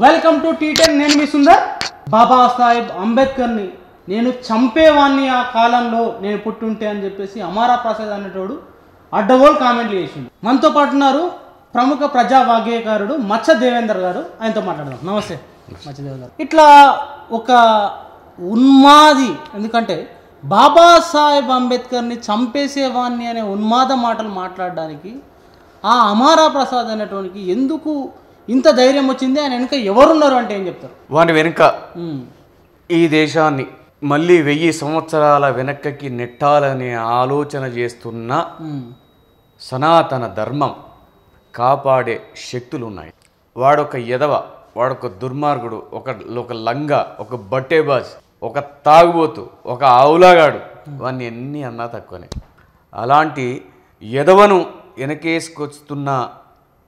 Welcome to tea ten నేను మీ సుందర్. బాబాసాహెబ్ అంబేద్కర్ని నేను చంపేవాణ్ణి ఆ కాలంలో నేను పుట్టుంటే అని చెప్పేసి అమారా ప్రసాద్ అనేటోడు అడ్డగోలు కామెంట్లు చేసిండు. మనతో పాటు ఉన్నారు ప్రముఖ ప్రజా వాగ్గేయకారుడు మచ్చ దేవేందర్ గారు. ఆయనతో మాట్లాడదాం. నమస్తే. మచ్చ దేవేందర్ ఇట్లా ఒక ఉన్మాది ఎందుకంటే బాబాసాహెబ్ అంబేద్కర్ని చంపేసేవాణ్ణి అనే ఉన్మాద మాటలు మాట్లాడడానికి ఆ అమారా ప్రసాద్ అనేటువంటి ఎందుకు ఇంత ధైర్యం వచ్చింది ఆయన వెనుక ఎవరున్నారు అంటే ఏం చెప్తారు? వాని వెనుక ఈ దేశాన్ని మళ్ళీ వెయ్యి సంవత్సరాల వెనక్కకి నెట్టాలనే ఆలోచన చేస్తున్న సనాతన ధర్మం కాపాడే శక్తులు ఉన్నాయి వాడొక ఎదవ వాడొక దుర్మార్గుడు ఒక ఒక లంగ ఒక బట్టేబాజ్ ఒక తాగుబోతు ఒక ఆవులాగాడు. వాన్ని ఎన్ని అన్నా తక్కువనే. అలాంటి ఎదవను వెనకేసుకొస్తున్న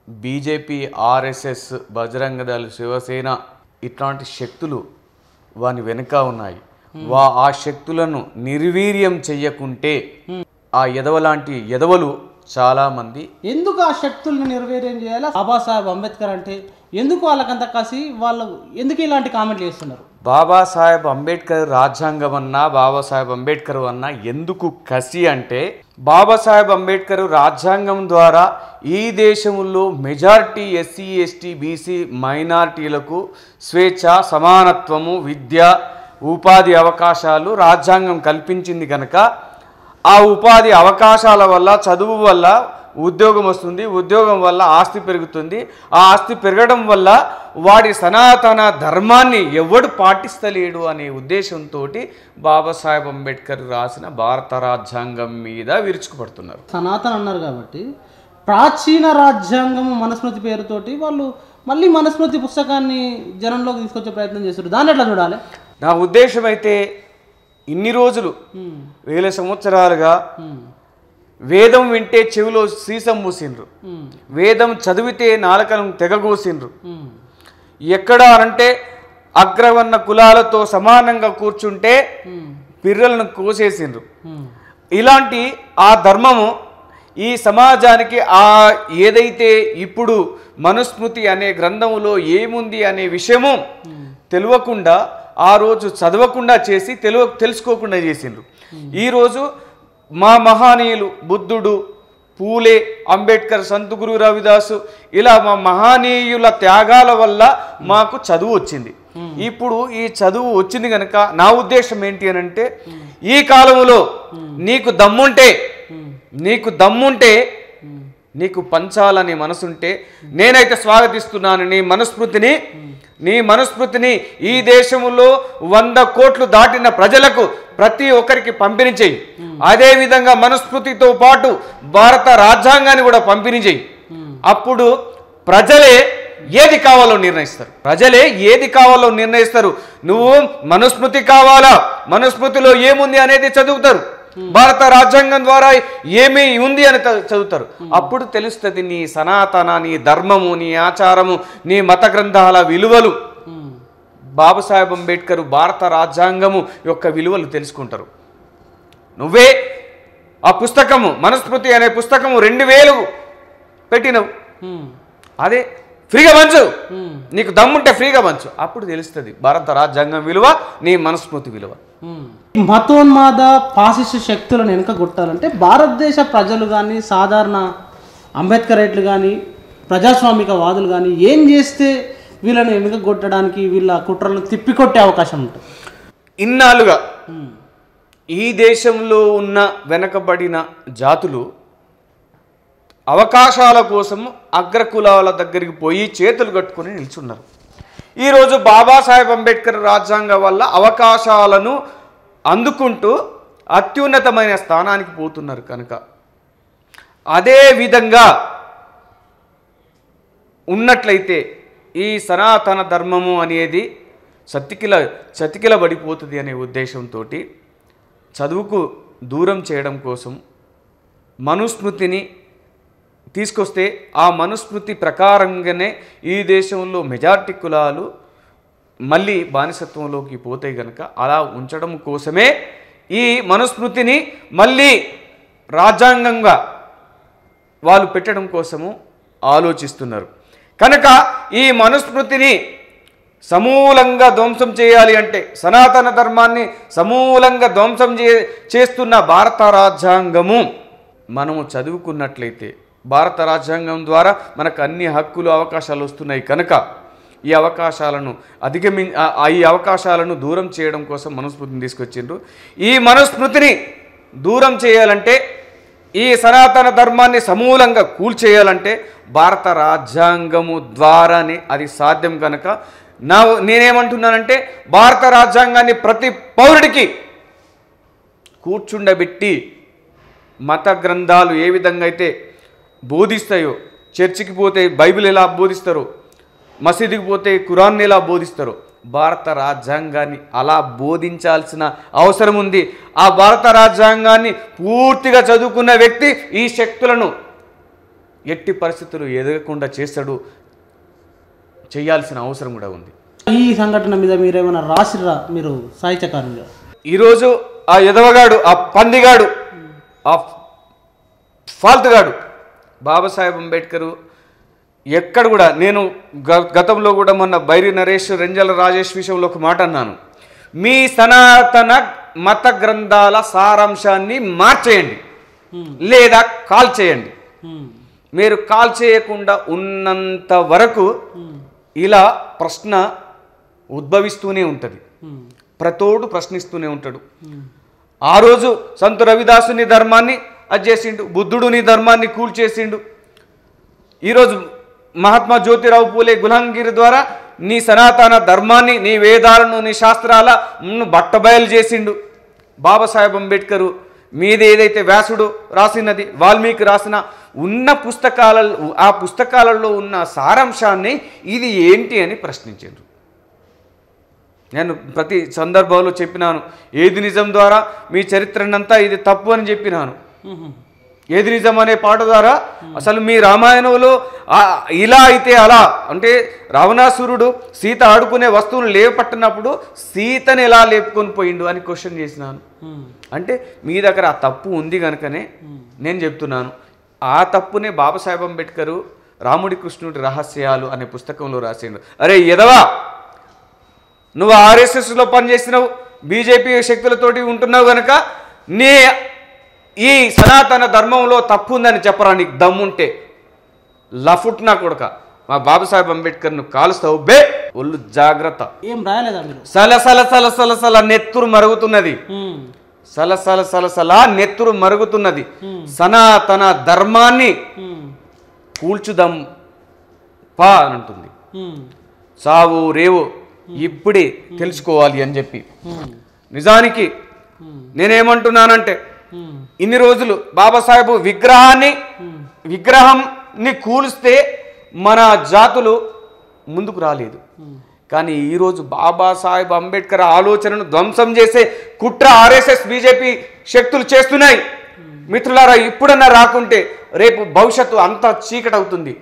బీజేపీ ఆర్ఎస్ఎస్ బజరంగ దళ శివసేన ఇట్లాంటి శక్తులు వాని వెనుక ఉన్నాయి. వా ఆ శక్తులను నిర్వీర్యం చెయ్యకుంటే ఆ ఎదవ లాంటి ఎదవలు చాలామంది ఎందుకు ఆ శక్తులను నిర్వీర్యం చేయాలి? బాబాసాహెబ్ అంబేద్కర్ అంటే ఎందుకు వాళ్ళకంత కసి? వాళ్ళు ఎందుకు ఇలాంటి కామెంట్లు చేస్తున్నారు? బాబాసాహెబ్ అంబేద్కర్ రాజ్యాంగం అన్నా బాబాసాహెబ్ అంబేద్కర్ అన్నా ఎందుకు కసి అంటే బాబాసాహెబ్ అంబేద్కర్ రాజ్యాంగం ద్వారా ఈ దేశంలో మెజారిటీ ఎస్సీ ఎస్టీ బీసీ మైనారిటీలకు స్వేచ్ఛ సమానత్వము విద్య ఉపాధి అవకాశాలు రాజ్యాంగం కల్పించింది కనుక ఆ ఉపాధి అవకాశాల వల్ల చదువు వల్ల ఉద్యోగం వస్తుంది ఉద్యోగం వల్ల ఆస్తి పెరుగుతుంది. ఆ ఆస్తి పెరగడం వల్ల వాడి సనాతన ధర్మాన్ని ఎవడు పాటిస్తలేడు అనే ఉద్దేశంతో బాబాసాహెబ్ అంబేద్కర్ రాసిన భారత రాజ్యాంగం మీద విరుచుకుపడుతున్నారు. సనాతన అన్నారు కాబట్టి ప్రాచీన రాజ్యాంగం మనస్మృతి పేరుతోటి వాళ్ళు మళ్ళీ మనస్మృతి పుస్తకాన్ని జనంలోకి తీసుకొచ్చే ప్రయత్నం చేస్తారు దాన్ని ఎట్లా చూడాలి? నా ఉద్దేశం అయితే ఇన్ని రోజులు వేల సంవత్సరాలుగా వేదం వింటే చెవిలో సీసం మూసిండ్రు. వేదం చదివితే నాలుకలను తెగగూసిండ్రు. ఎక్కడ అంటే అగ్రవర్ణ కులాలతో సమానంగా కూర్చుంటే పిర్రలను కోసేసిండ్రు. ఇలాంటి ఆ ధర్మము ఈ సమాజానికి ఆ ఏదైతే ఇప్పుడు మనుస్మృతి అనే గ్రంథములో ఏముంది అనే విషయము తెలియకుండా ఆ రోజు చదవకుండా చేసి తెలువ తెలుసుకోకుండా చేసిండ్రు. ఈరోజు మా మహానీయులు బుద్ధుడు పూలే అంబేద్కర్ సంతుగురు రవిదాసు ఇలా మా మహానీయుల త్యాగాల వల్ల మాకు చదువు వచ్చింది. ఇప్పుడు ఈ చదువు వచ్చింది కనుక నా ఉద్దేశం ఏంటి అని అంటే ఈ కాలంలో నీకు దమ్ముంటే నీకు దమ్ముంటే నీకు పంచాలని మనసుంటే నేనైతే స్వాగతిస్తున్నాను నీ మనస్మృతిని నీ మనస్మృతిని ఈ దేశంలో వంద కోట్లు దాటిన ప్రజలకు ప్రతి ఒక్కరికి పంపిణీ చెయ్యి అదేవిధంగా మనుస్మృతితో మనస్మృతితో పాటు భారత రాజ్యాంగాన్ని కూడా పంపిణీ చెయ్యి అప్పుడు ప్రజలే ఏది కావాలో నిర్ణయిస్తారు. ప్రజలే ఏది కావాలో నిర్ణయిస్తారు. నువ్వు మనుస్మృతి కావాలా? మనుస్మృతిలో ఏముంది అనేది చదువుతారు. భారత రాజ్యాంగం ద్వారా ఏమి ఉంది అని చదువుతారు. అప్పుడు తెలుస్తుంది నీ సనాతన నీ ధర్మము నీ ఆచారము నీ మత గ్రంథాల విలువలు. బాబాసాహెబ్ అంబేద్కర్ భారత రాజ్యాంగము యొక్క విలువలు తెలుసుకుంటారు. నువ్వే ఆ పుస్తకము మనస్మృతి అనే పుస్తకము రెండు వేలు పెట్టినవు. అదే ఫ్రీగా పంచు. నీకు దమ్ముంటే ఫ్రీగా పంచు. అప్పుడు తెలుస్తుంది భారత రాజ్యాంగం విలువ నీ మనస్మృతి విలువ. మతోన్మాద పాసిస్ట్ శక్తులను వెనుక కొట్టాలంటే భారతదేశ ప్రజలు కానీ సాధారణ అంబేద్కర్ అంబేద్కరైట్లు కానీ ప్రజాస్వామిక వాదులు కానీ ఏం చేస్తే వీళ్ళని వెనుక కొట్టడానికి వీళ్ళ కుట్రలను తిప్పికొట్టే అవకాశం ఉంటుంది. ఇన్నాళ్ళుగా ఈ దేశంలో ఉన్న వెనకబడిన జాతులు అవకాశాల కోసం అగ్రకులాల దగ్గరికి పోయి చేతులు కట్టుకొని నిల్చున్నారు. ఈరోజు బాబాసాహెబ్ అంబేద్కర్ రాజ్యాంగం వల్ల అవకాశాలను అందుకుంటూ అత్యున్నతమైన స్థానానికి పోతున్నారు కనుక. అదే విధంగా ఉన్నట్లయితే ఈ సనాతన ధర్మము అనేది చతికిల చతికిల పడిపోతుంది అనే ఉద్దేశంతో చదువుకు దూరం చేయడం కోసం మనుస్మృతిని తీసుకొస్తే ఆ మనుస్మృతి ప్రకారంగానే ఈ దేశంలో మెజార్టీ కులాలు మళ్ళీ బానిసత్వంలోకి పోతే కనుక అలా ఉంచడం కోసమే ఈ మనుస్మృతిని మళ్ళీ రాజ్యాంగంగా వాళ్ళు పెట్టడం కోసము ఆలోచిస్తున్నారు. కనుక ఈ మనుస్మృతిని సమూలంగా ధ్వంసం చేయాలి అంటే సనాతన ధర్మాన్ని సమూలంగా ధ్వంసం చే చేస్తున్న భారత రాజ్యాంగము మనము చదువుకున్నట్లయితే భారత రాజ్యాంగం ద్వారా మనకు అన్ని హక్కులు అవకాశాలు వస్తున్నాయి కనుక ఈ అవకాశాలను అధిగమి ఆ- ఈ అవకాశాలను దూరం చేయడం కోసం మనుస్మృతిని తీసుకొచ్చిండ్రు. ఈ మనుస్మృతిని దూరం చేయాలంటే ఈ సనాతన ధర్మాన్ని సమూలంగా కూల్చేయాలంటే భారత రాజ్యాంగము ద్వారానే అది సాధ్యం కనుక నా నేనేమంటున్నానంటే భారత రాజ్యాంగాన్ని ప్రతి పౌరుడికి కూర్చుండబెట్టి మత గ్రంథాలు ఏ విధంగా అయితే బోధిస్తాయో చర్చికి పోతే బైబిల్ ఎలా బోధిస్తారో మసీదుకి పోతే కురాన్ని ఎలా బోధిస్తారో భారత రాజ్యాంగాన్ని అలా బోధించాల్సిన అవసరం ఉంది. ఆ భారత రాజ్యాంగాన్ని పూర్తిగా చదువుకున్న వ్యక్తి ఈ శక్తులను ఎట్టి పరిస్థితులు ఎదగకుండా చేస్తాడు చేయాల్సిన అవసరం కూడా ఉంది. ఈ సంఘటన మీద మీరేమైనా రాసిర్రా మీరు సాహిత్యకారులుగా ఈరోజు ఆ ఎదవగాడు ఆ పందిగాడు ఆ ఫాల్తుగాడు బాబాసాహెబ్ అంబేద్కర్ ఎక్కడ కూడా నేను గ- గతంలో కూడా మొన్న బైరి నరేష్ రెంజల రాజేష్ విషయంలో ఒక మాట అన్నాను. మీ సనాతన మత గ్రంథాల సారాంశాన్ని మార్చేయండి. లేదా కాల్ చేయండి. మీరు కాల్ చేయకుండా ఉన్నంత వరకు ఇలా ప్రశ్న ఉద్భవిస్తూనే ఉంటుంది. ప్రతోడు ప్రశ్నిస్తూనే ఉంటాడు. ఆ రోజు సంత రవిదాసుని ధర్మాన్ని అది చేసిండు బుద్ధుడు నీ ధర్మాన్ని కూల్చేసిండు. ఈరోజు మహాత్మా జ్యోతిరావు పూలే గులంగిరి ద్వారా నీ సనాతన ధర్మాన్ని నీ వేదాలను నీ శాస్త్రాల ను బట్టబయలు చేసిండు. బాబాసాహెబ్ అంబేద్కరు మీది ఏదైతే వ్యాసుడు రాసినది వాల్మీకి రాసిన ఉన్న పుస్తకాల ఆ పుస్తకాలలో ఉన్న సారాంశాన్ని ఇది ఏంటి అని ప్రశ్నించారు నేను ప్రతి సందర్భంలో చెప్పినాను ఏది నిజం ద్వారా మీ చరిత్రనంతా ఇది తప్పు అని చెప్పినాను. ఏది నిజం అనే పాట ద్వారా అసలు మీ రామాయణంలో ఇలా అయితే అలా. అంటే రావణాసురుడు సీత ఆడుకునే వస్తువులు లేపట్టినప్పుడు సీతని ఎలా లేపుకొని పోయిండు అని క్వశ్చన్ చేసినాను. ఉమ్, అంటే మీ దగ్గర ఆ తప్పు ఉంది కనుకనే నేను చెప్తున్నాను. ఆ తప్పునే బాబాసాహెబ్ అంబేద్కర్ రాముడి కృష్ణుడి రహస్యాలు అనే పుస్తకంలో రాసిండు. అరే ఎదవా నువ్వు ఆర్ఎస్ఎస్లో పనిచేసినావు బీజేపీ శక్తులతోటి ఉంటున్నావు కనుక నీ ఈ సనాతన ధర్మంలో తప్పు ఉందని చెప్పరా నీకు దమ్ముంటే? లఫుట్ నా కొడక? మా బాబాసాహెబ్ అంబేద్కర్ను కాలుస్తావు? బే! ఒళ్ళు జాగ్రత్త. ఏం రాయలేదా సల సల సల సల సల నెత్తురు మరుగుతున్నది. సల సల సల సల నెత్తురు మరుగుతున్నది. సనాతన ధర్మాన్ని కూల్చుదాం పా అని అంటుంది సావు రేవు ఇప్పుడే తెలుసుకోవాలి అని చెప్పి. నిజానికి నేనేమంటున్నానంటే ఇన్ని రోజులు బాబాసాహెబ్ విగ్రహాన్ని విగ్రహంని కూలిస్తే మన జాతులు ముందుకు రాలేదు. కానీ ఈరోజు బాబాసాహెబ్ అంబేద్కర్ ఆలోచనను ధ్వంసం చేసే కుట్ర ఆర్ఎస్ఎస్ బీజేపీ శక్తులు చేస్తున్నాయి. మిత్రులారా ఇప్పుడన్నా రాకుంటే రేపు భవిష్యత్తు అంతా చీకటవుతుంది.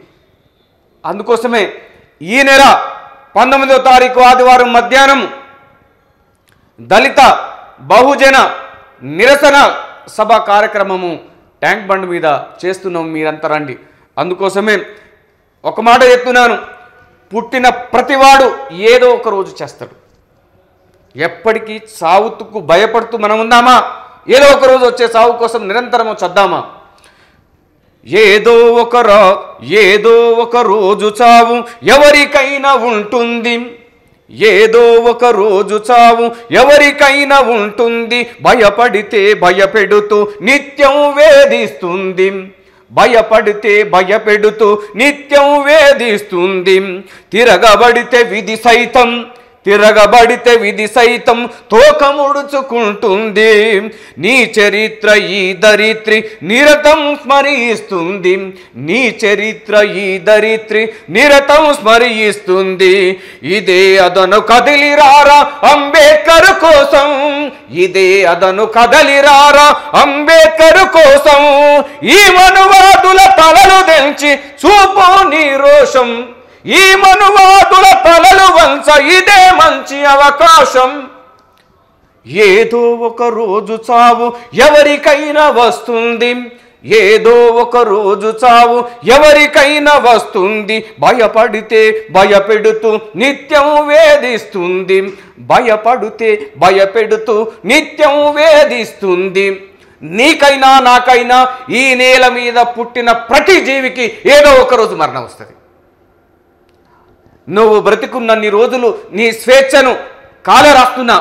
అందుకోసమే ఈ నెల పంతొమ్మిదవ తారీఖు ఆదివారం మధ్యాహ్నం దళిత బహుజన నిరసన సభ కార్యక్రమము ట్యాంక్ బండ్ మీద చేస్తున్నాం మీరంతా రండి. అందుకోసమే ఒక మాట చెప్తున్నాను. పుట్టిన ప్రతివాడు ఏదో ఒక రోజు చేస్తాడు. ఎప్పటికీ సావుతుకు భయపడుతూ మనం ఉందామా? ఏదో ఒక రోజు వచ్చే సావు కోసం నిరంతరము చద్దామా? ఏదో ఒక రా ఏదో ఒక రోజు చావు ఎవరికైనా ఉంటుంది. ఏదో ఒక రోజు చావు ఎవరికైనా ఉంటుంది. భయపడితే భయపెడుతూ నిత్యం వేధిస్తుంది. భయపడితే భయపెడుతూ నిత్యం వేధిస్తుంది. తిరగబడితే విధి సైతం తిరగబడితే విధి సైతం తోకముడుచుకుంటుంది. నీ చరిత్ర ఈ దరిత్రి నిరతం స్మరిస్తుంది. నీ చరిత్ర ఈ దరిత్రి నిరతం స్మరిస్తుంది. ఇదే అదను కదిలిరారా అంబేద్కర్ కోసం. ఇదే అదను కదలిరారా అంబేద్కర్ కోసం. ఈ మనువాదుల తలలు తెంచి చూపు నీ రోషం. ఈ మనువాదుల తలలు వంచ ఇదే మంచి అవకాశం. ఏదో ఒక రోజు చావు ఎవరికైనా వస్తుంది. ఏదో ఒక రోజు చావు ఎవరికైనా వస్తుంది. భయపడితే భయపెడుతూ నిత్యం వేధిస్తుంది. భయపడితే భయపెడుతూ నిత్యం వేధిస్తుంది. నీకైనా నాకైనా ఈ నేల మీద పుట్టిన ప్రతి జీవికి ఏదో ఒక రోజు మరణం వస్తుంది. నువ్వు బ్రతికున్నన్ని రోజులు నీ స్వేచ్ఛను కాలరాస్తున్న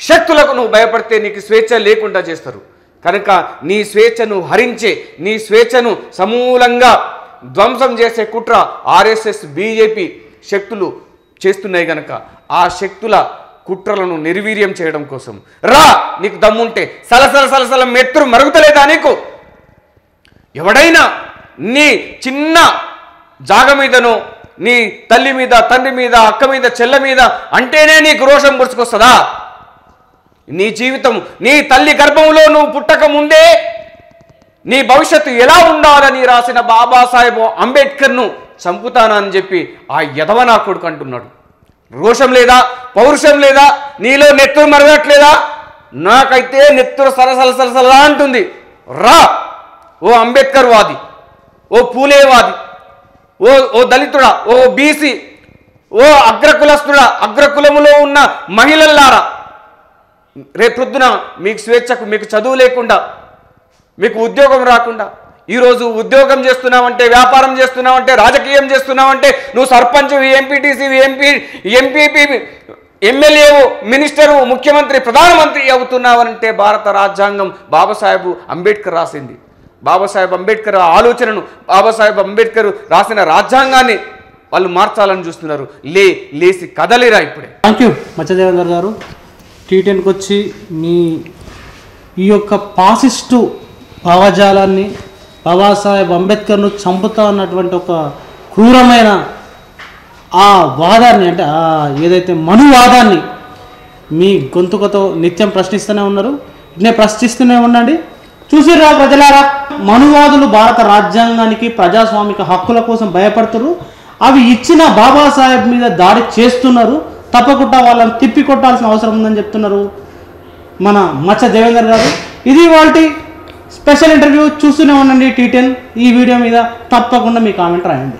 శక్తులకు నువ్వు భయపడితే నీకు స్వేచ్ఛ లేకుండా చేస్తారు. కనుక నీ స్వేచ్ఛను హరించే నీ స్వేచ్ఛను సమూలంగా ధ్వంసం చేసే కుట్ర ఆర్ఎస్ఎస్ బీజేపీ శక్తులు చేస్తున్నాయి గనక ఆ శక్తుల కుట్రలను నిర్వీర్యం చేయడం కోసం. రా నీకు దమ్ముంటే సలసల సలసల మెత్తురు మరుగుతలేదా నీకు? ఎవడైనా నీ చిన్న జాగ మీదనో నీ తల్లి మీద తండ్రి మీద అక్క మీద చెల్ల మీద అంటేనే నీకు రోషం గుర్చుకొస్తుందా నీ జీవితం నీ తల్లి గర్భంలో నువ్వు పుట్టక ముందే నీ భవిష్యత్తు ఎలా ఉండాలని రాసిన బాబాసాహెబ్ అంబేద్కర్ను చంపుతానని చెప్పి ఆ యదవ నా కొడుకు అంటున్నాడు. రోషం లేదా? పౌరుషం లేదా? నీలో నెత్తురు మరగట్లేదా? నాకైతే నెత్తురు సరసల సరసలా అంటుంది. రా ఓ అంబేద్కర్ వాది ఓ పూలేవాది ఓ ఓ దళితుడా ఓ బీసీ ఓ అగ్రకులస్తుడా అగ్రకులములో ఉన్న మహిళల్లారా రేపొద్దున మీకు స్వేచ్ఛకు మీకు చదువు లేకుండా మీకు ఉద్యోగం రాకుండా ఈరోజు ఉద్యోగం చేస్తున్నావంటే వ్యాపారం చేస్తున్నావంటే రాజకీయం చేస్తున్నావంటే నువ్వు సర్పంచ్ ఎంపీటీసీ ఎంపీ ఎంపీపీ ఎమ్మెల్యేవు మినిస్టరు ముఖ్యమంత్రి ప్రధానమంత్రి అవుతున్నావనంటే భారత రాజ్యాంగం బాబాసాహెబ్ అంబేద్కర్ రాసింది. బాబాసాహెబ్ అంబేద్కర్ ఆలోచనను బాబాసాహెబ్ అంబేద్కర్ రాసిన రాజ్యాంగాన్ని వాళ్ళు మార్చాలని చూస్తున్నారు. లే లేసి కదలిరా ఇప్పుడే? థ్యాంక్ యూ మచ్చదేవేందర్ గారు టీటెన్కి వచ్చి మీ ఈ యొక్క పాసిస్టు భావజాలాన్ని బాబాసాహెబ్ అంబేద్కర్ను చంపుతా అన్నటువంటి ఒక క్రూరమైన ఆ వాదాన్ని అంటే ఆ ఏదైతే మనువాదాన్ని మీ గొంతుకతో నిత్యం ప్రశ్నిస్తూనే ఉన్నారు. ఇట్నే ప్రశ్నిస్తూనే ఉండండి. చూసిర్రా ప్రజలారా? మనువాదులు భారత రాజ్యాంగానికి ప్రజాస్వామిక హక్కుల కోసం భయపడుతున్నారు అవి ఇచ్చిన బాబాసాహెబ్ మీద దాడి చేస్తున్నారు. తప్పకుండా వాళ్ళని తిప్పి కొట్టాల్సిన అవసరం ఉందని చెప్తున్నారు మన మచ్చ దేవేందర్ గారు. ఇది వాళ్ళ స్పెషల్ ఇంటర్వ్యూ. చూస్తూనే ఉండండి టీటెన్ ఈ వీడియో మీద తప్పకుండా మీ కామెంట్ రాయండి.